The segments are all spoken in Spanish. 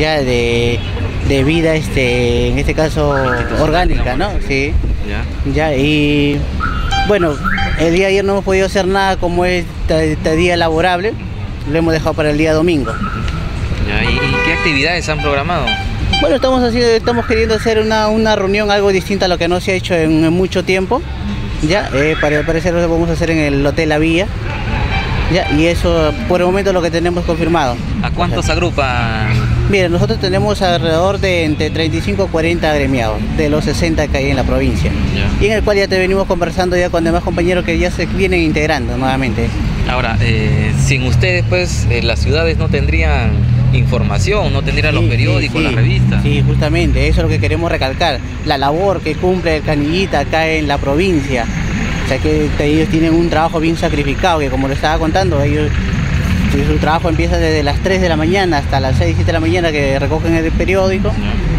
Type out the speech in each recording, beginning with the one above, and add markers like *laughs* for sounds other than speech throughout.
ya de, de vida, este, en este caso orgánica, ¿no? Sí. Ya. Y bueno, el día de ayer no hemos podido hacer nada como este, este día laborable, lo hemos dejado para el día domingo. Ya, ¿Y, y qué actividades han programado? Bueno, estamos haciendo, estamos queriendo hacer una, una reunión algo distinta a lo que no se ha hecho en, en mucho tiempo. Ya, eh, para parecer lo vamos a hacer en el Hotel La Villa. Ya, y eso por el momento es lo que tenemos confirmado. ¿A cuántos agrupan? Miren, nosotros tenemos alrededor de entre 35 y 40 agremiados, de los 60 que hay en la provincia. Y en el cual ya te venimos conversando ya con demás compañeros que ya se vienen integrando nuevamente. Ahora, eh, sin ustedes, pues, eh, las ciudades no tendrían información, no tendrían los periódicos, sí, las revistas. Sí, justamente, eso es lo que queremos recalcar. La labor que cumple el Canillita acá en la provincia. O sea que ellos tienen un trabajo bien sacrificado, que como les estaba contando, ellos su trabajo empieza desde las 3 de la mañana hasta las 6, 7 de la mañana que recogen el periódico,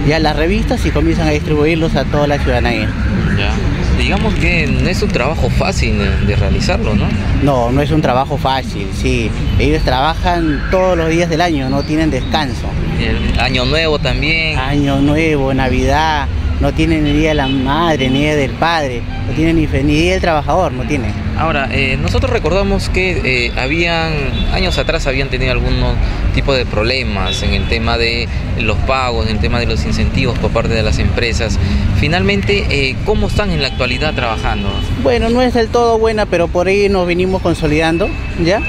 ya las revistas y comienzan a distribuirlos a toda la ciudadanía. Ya. Digamos que no es un trabajo fácil de, realizarlo, ¿no? No, no es un trabajo fácil, sí. Ellos trabajan todos los días del año, no tienen descanso. El año nuevo también. Año Nuevo, Navidad, no tienen ni día de la madre, ni día del padre, no tienen ni, ni día del trabajador, no tienen. Ahora, eh, nosotros recordamos que eh, habían, años atrás habían tenido algunos tipos de problemas en el tema de los pagos, en el tema de los incentivos por parte de las empresas. Finalmente, eh, ¿cómo están en la actualidad trabajando? Bueno, no es del todo buena, pero por ahí nos venimos consolidando, ¿ya?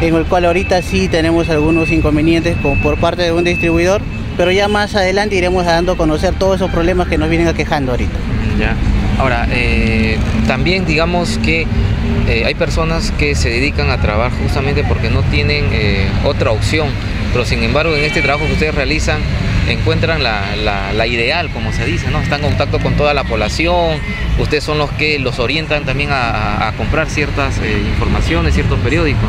En el cual ahorita sí tenemos algunos inconvenientes con- por parte de un distribuidor, pero ya más adelante iremos dando a conocer todos esos problemas que nos vienen aquejando ahorita. Ya. Ahora, eh, también digamos que eh, hay personas que se dedican a trabajar justamente porque no tienen eh, otra opción, pero sin embargo en este trabajo que ustedes realizan encuentran la, ideal, como se dice, ¿no? Están en contacto con toda la población, ustedes son los que los orientan también a comprar ciertas eh, informaciones, ciertos periódicos.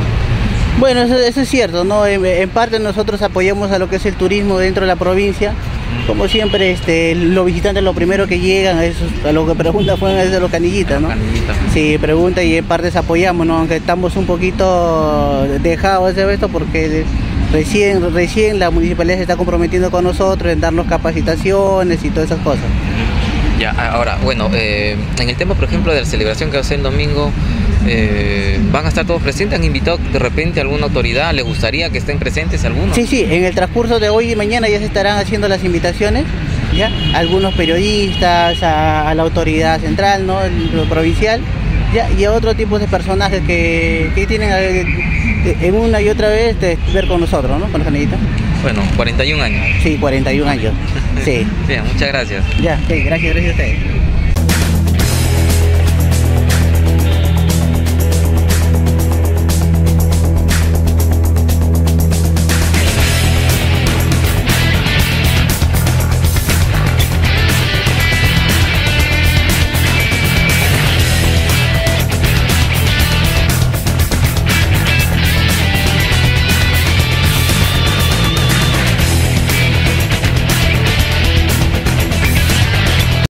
Bueno, eso, eso es cierto, ¿no? En, en parte nosotros apoyamos a lo que es el turismo dentro de la provincia. Como siempre, este, los visitantes lo primero que llegan a, esos- a lo que preguntan fue a los canillitas, ¿no? Sí, pregunta y en parte se apoyamos, ¿no? Aunque estamos un poquito dejados de esto porque recién, recién la municipalidad se está comprometiendo con nosotros en darnos capacitaciones y todas esas cosas. Ya, ahora, bueno, eh, en el tema, por ejemplo, de la celebración que va a ser el domingo, eh, ¿van a estar todos presentes? ¿Han invitado de repente a alguna autoridad? ¿Les gustaría que estén presentes algunos? Sí, sí, en el transcurso de hoy y mañana ya se estarán haciendo las invitaciones, ¿ya? Algunos periodistas, a, a la autoridad central, ¿no? El, provincial, ¿ya? Y a otro tipo de personajes que, que tienen eh, en una y otra vez de ver con nosotros, ¿no? Con los canillitas. Bueno, 41 años. Sí, 41 años. *laughs* Sí. Bien, muchas gracias. Ya, ok, gracias, gracias a ustedes.